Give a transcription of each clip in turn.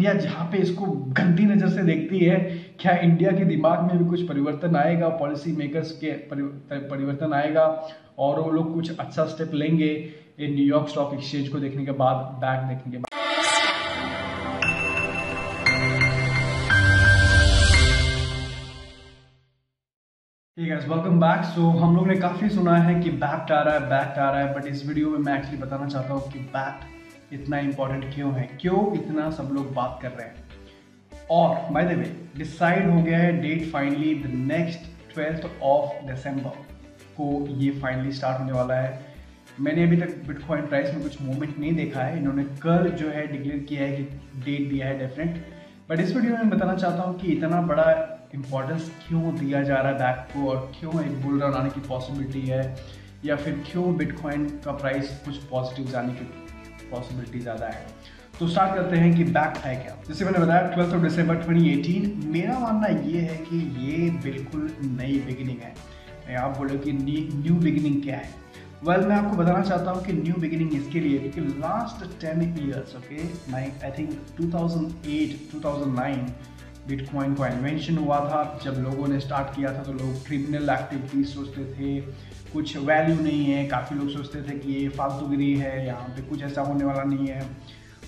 India जहाँ पे इसको गंदी नज़र से देखती है, क्या इंडिया के दिमाग में भी कुछ परिवर्तन आएगा? पॉलिसी मेकर्स के परिवर्तन आएगा? और वो लोग कुछ अच्छा स्टेप लेंगे न्यूयॉर्क स्टॉक एक्सचेंज को देखने के बाद बैक देखने के बाद। वेलकम बैक सो हम लोग ने काफ़ी सुना है कि बैक आ रहा है बैक आ रहा है बट इस वीडियो में मैं एक्चुअली बताना चाहता हूँ कि बैक इतना इंपॉर्टेंट क्यों है? क्यों इतना सब लोग बात कर रहे हैं? और बाय द वे डिसाइड हो गया है date finally the next twelfth of December को ये फाइनली स्टार्ट होने वाला है। मैंने अभी तक बिटकॉइन प्राइस में कुछ मूवमेंट नहीं देखा है। इन्होंने कल जो है डिक्लेयर किया है कि डेट दिया है डेफिनेट बट इस वीडियो में बताना चाहता हूँ कि इतना बड़ा इंपॉर्टेंस क्यों दिया जा रहा है बैक को और क्यों एक बुल रन आने की पॉसिबिलिटी है? या फिर क्यों बिटकॉइन का प्राइस कुछ पॉजिटिव जाने की पॉसिबिलिटी ज़्यादा है। तो स्टार्ट करते हैं कि बैक है क्या। जैसे मैंने बताया ट्वेल्थ ऑफ़ दिसंबर 2018 मेरा मानना ये है कि ये बिल्कुल नई बिगिनिंग है। आप बोलो कि न्यू बिगिनिंग क्या है? वेल well, मैं आपको बताना चाहता हूँ कि न्यू बिगिनिंग इसके लिए क्योंकि last ten years okay I think 2008 2009 bitcoin का इन्वेंशन हुआ था। जब लोगों ने स्टार्ट किया था तो लोग क्रिमिनल एक्टिविटीज़ सोचते थे। कुछ वैल्यू नहीं है। काफ़ी लोग सोचते थे कि ये फालतूगिरी है, यहाँ पे कुछ ऐसा होने वाला नहीं है।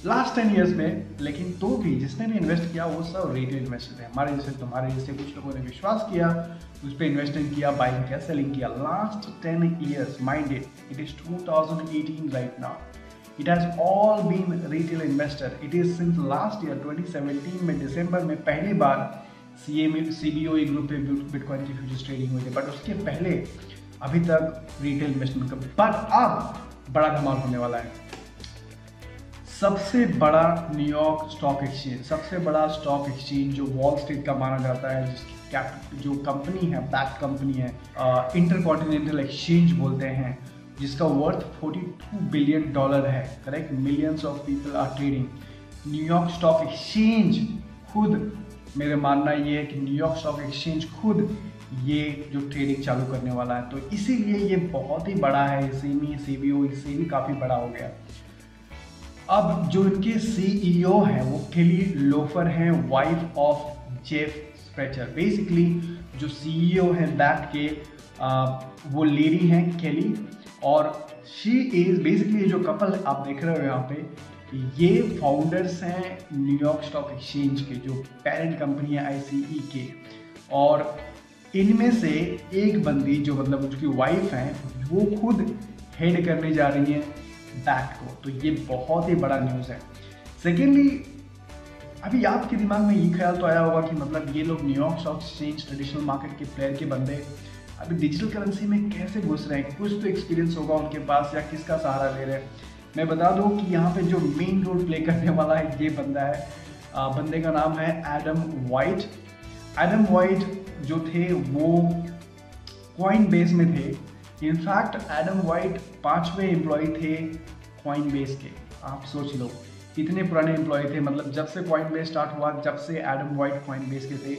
लास्ट टेन ईयर्स में, लेकिन तो भी जिसने भी इन्वेस्ट किया, वो सब रिटेल इन्वेस्टर थे। हमारे जैसे, तुम्हारे जैसे कुछ लोगों ने विश्वास किया, उस पर इन्वेस्टमेंट किया बाइंग किया सेलिंग किया। Last ten years minded it is two thousand eighteen right now It has all been retail investor. It is since last year 2017 में दिसंबर में पहली बार C M C B O group bitcoin की futures trading हुई थी। But उसके पहले अभी तक रिटेल इन्वेस्टमेंट का बट अब बड़ा धमाल होने वाला है। सबसे बड़ा न्यूयॉर्क स्टॉक एक्सचेंज सबसे बड़ा स्टॉक एक्सचेंज जो वॉल स्ट्रीट का माना जाता है जिसकी कैप जो कंपनी है बैक कंपनी है इंटर कॉन्टिनेंटल एक्सचेंज बोलते हैं। जिसका वर्थ 42 बिलियन डॉलर है correct millions of people are trading New York Stock Exchange खुद मेरे मानना ये है कि न्यूयॉर्क स्टॉक एक्सचेंज खुद ये जो ट्रेडिंग चालू करने वाला है। तो इसीलिए ये बहुत ही बड़ा है सेमी सी बी ओ इससे भी काफ़ी बड़ा हो गया। अब जो इनके सीईओ e हैं वो केली लोफर हैं wife of Jeff Sprecher basically जो सीईओ e हैं बैक के आ, वो लेडी हैं केली और शी इज़ बेसिकली जो कपल आप देख रहे हो यहाँ पे, ये फाउंडर्स हैं न्यूयॉर्क स्टॉक एक्सचेंज के, जो पेरेंट कंपनी है आईसीई के। और इनमें से एक बंदी जो मतलब उसकी वाइफ है, वो खुद हेड करने जा रही है बैक को। तो ये बहुत ही बड़ा न्यूज़ है। सेकेंडली अभी आपके दिमाग में ये ख्याल तो आया होगा कि मतलब ये लोग New York Stock Exchange traditional market के प्लेयर के बंदे अभी डिजिटल करेंसी में कैसे घुस रहे हैं? कुछ तो एक्सपीरियंस होगा उनके पास या किसका सहारा ले रहे हैं। मैं बता दूँ कि यहाँ पे जो मेन रोल प्ले करने वाला है ये बंदा है। आ, बंदे का नाम है एडम वाइट एडम वाइट जो थे वो कॉइन बेस में थे। इनफैक्ट एडम वाइट पाँचवें एम्प्लॉय थे कॉइन बेस के। आप सोच लो इतने पुराने एम्प्लॉय थे। मतलब जब से कॉइन बेस स्टार्ट हुआ जब से एडम वाइट कॉइन बेस के थे।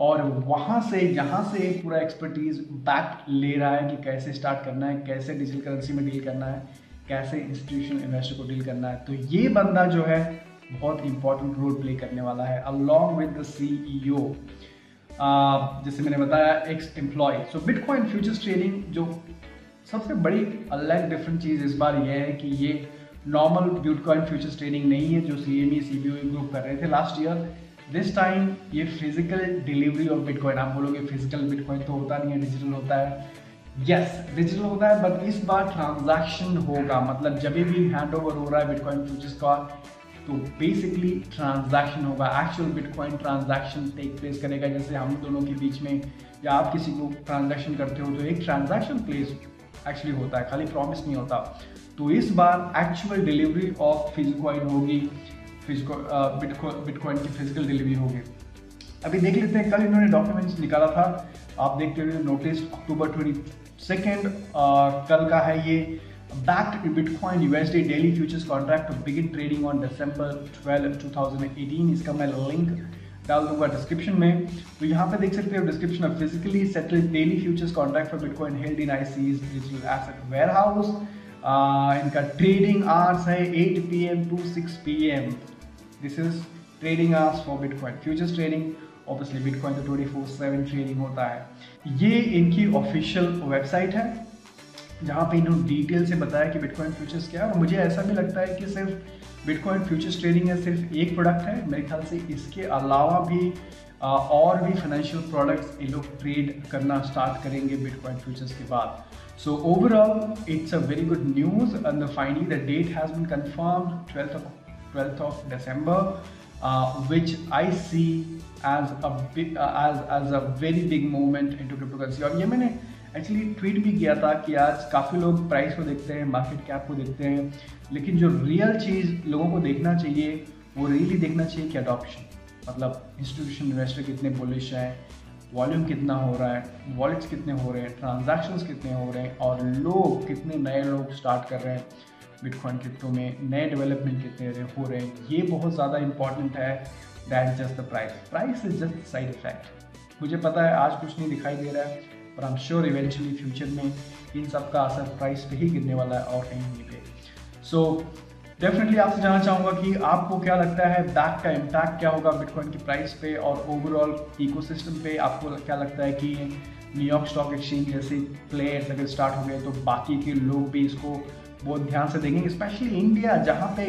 और वहाँ से, यहाँ से पूरा एक्सपर्टीज बैक ले रहा है कि कैसे स्टार्ट करना है, कैसे डिजिटल करेंसी में डील करना है, कैसे इंस्टीट्यूशनल इन्वेस्टर को डील करना है। तो ये बंदा जो है, बहुत इंपॉर्टेंट रोल प्ले करने वाला है अलॉन्ग विद द सी जैसे मैंने बताया ex employee so bitcoin futures trading जो सबसे बड़ी, अलग डिफरेंट चीज़ इस बार यह है कि ये नॉर्मल बिटकॉइन फ्यूचर्स ट्रेडिंग नहीं है, जो C M E C B O group कर रहे थे लास्ट ईयर दिस टाइम ये फ़िज़िकल डिलीवरी ऑफ़ बिटकॉइन आप बोलोगे फ़िज़िकल बिटकॉइन तो होता नहीं है डिजिटल होता है। यस yes, डिजिटल होता है बट इस बार ट्रांजैक्शन होगा। मतलब जब भी हैंड ओवर हो रहा है बिटकॉइन फ्यूचर्स का तो बेसिकली ट्रांजैक्शन होगा। Actual bitcoin transaction take place करेगा जैसे हम दोनों के बीच में या आप किसी को ट्रांजैक्शन करते हो तो एक ट्रांजैक्शन प्लेस एक्चुअली होता है। खाली प्रॉमिस नहीं होता। तो इस बार एक्चुअल डिलीवरी ऑफ़ फिजिकॉइन होगी। बिटकॉइन की फ़िज़िकल डिलीवरी होगी। अभी देख लेते हैं, कल इन्होंने डॉक्यूमेंट्स निकाला था। आप देखते हुए नोटिस अक्टूबर ट्वेंटी सेकेंड कल का है ये। Bakkt Bitcoin USD daily futures contract to begin trading on December 12 2018 इसका मैं लिंक डाल दूँगा डिस्क्रिप्शन में। तो यहाँ पे देख सकते हो description of physically settled daily futures contract for Bitcoin held in ICE's digital asset warehouse इनका ट्रेडिंग आवर्स है 8 PM to 6 PM this is trading hours for Bitcoin. Futures trading obviously Bitcoin तो ट्वेंटी फोर सेवन ट्रेडिंग होता है। ये इनकी official website है, जहाँ पे इन्होंने डिटेल से बताया कि बिटकॉइन फ्यूचर्स क्या है। और मुझे ऐसा भी लगता है कि सिर्फ़ बिटकॉइन फ्यूचर्स ट्रेडिंग है, सिर्फ़ एक प्रोडक्ट है। मेरे ख्याल से इसके अलावा भी और भी फाइनेंशियल प्रोडक्ट्स ये लोग ट्रेड करना स्टार्ट करेंगे बिटकॉइन फ्यूचर्स के बाद। So overall it's a very good news and finally the date has been confirm twelfth of twelfth of December which I see as as as a very big movement into cryptocurrency और ये मैंने actually tweet भी किया था कि आज काफ़ी लोग प्राइस को देखते हैं मार्केट कैप को देखते हैं, लेकिन जो रियल चीज़ लोगों को देखना चाहिए, वो रियली देखना चाहिए कि अडॉप्शन मतलब इंस्टीट्यूशन इन्वेस्टर कितने बुलिश हैं वॉल्यूम कितना हो रहा है वॉलेट्स कितने हो रहे हैं ट्रांजैक्शंस कितने हो रहे हैं, और लोग कितने नए लोग स्टार्ट कर रहे हैं। बिटकॉइन क्रिप्टो में नए डेवलपमेंट कितने हो रहे हैं। ये बहुत ज़्यादा इंपॉर्टेंट है that just the price price is just side effect मुझे पता है आज कुछ नहीं दिखाई दे रहा है, पर I am sure eventually future में इन सब का असर प्राइस पे ही गिरने वाला है और कहीं नहीं पे। सो डेफिनेटली आपसे जानना चाहूँगा कि आपको क्या लगता है बैक का इम्पैक्ट क्या होगा बिटकॉइन की प्राइस पे और ओवरऑल इकोसिस्टम पे आपको क्या लगता है कि न्यूयॉर्क स्टॉक एक्सचेंज जैसे प्लेयर्स अगर स्टार्ट हो गए तो बाकी के लोग भी इसको बहुत ध्यान से देखेंगे स्पेशली इंडिया जहाँ पे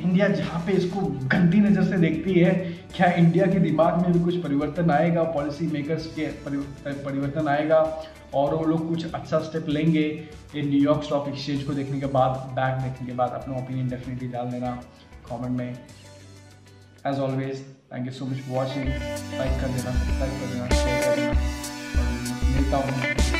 इंडिया जहाँ पे इसको गंदी नज़र से देखती है, क्या इंडिया के दिमाग में भी कुछ परिवर्तन आएगा पॉलिसी मेकर्स के परिवर्तन आएगा, और वो लोग कुछ अच्छा स्टेप लेंगे, ये न्यूयॉर्क स्टॉक एक्सचेंज को देखने के बाद बैक देखने के बाद अपना ओपिनियन डेफिनेटली डाल देना कमेंट में. As always thank you so much watching like कर देना सब्सक्राइब कर देना शेयर कर देना, और मिलता हूँ।